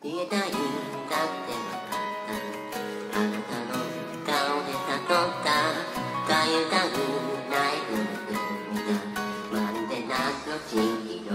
言えたいんだって。あなたの顔で悟った。かゆたくない海見た。まるで夏の地域の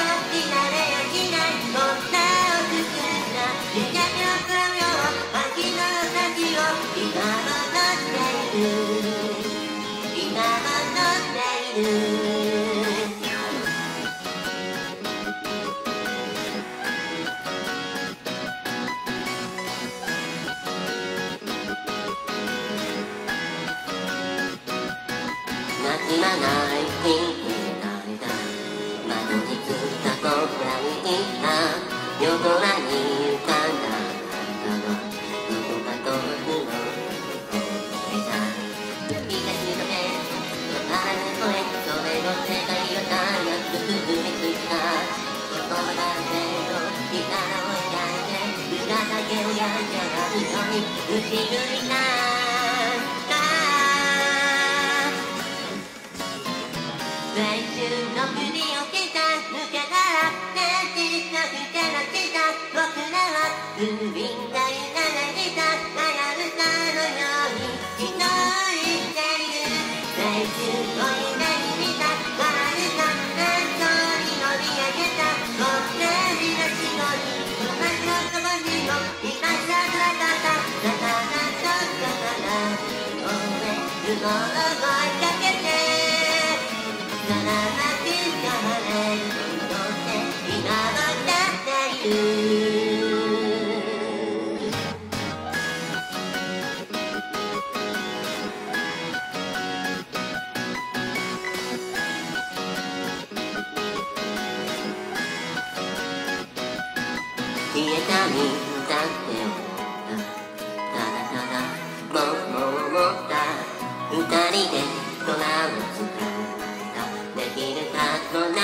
泣きまない日に誰だ窓についた僕らに言った夜空に浮かんだあなたのどこか遠くの声が東の目あらぬ声それの世界を長く進めてきた言葉だけど力を描いて裏だけを焼いてあるように打ち抜いたの振りを消した抜けたら現実のふけなきた僕らは海が揺られたガヤルタのように一人でいる青春を夢に見たガラルタ何層に乗り上げた僕らじらしごに同じ言葉にも今さらかたなかなかなかな俺雲の声消えたんだってただただ僕も思った二人で空を使ったできるかもな。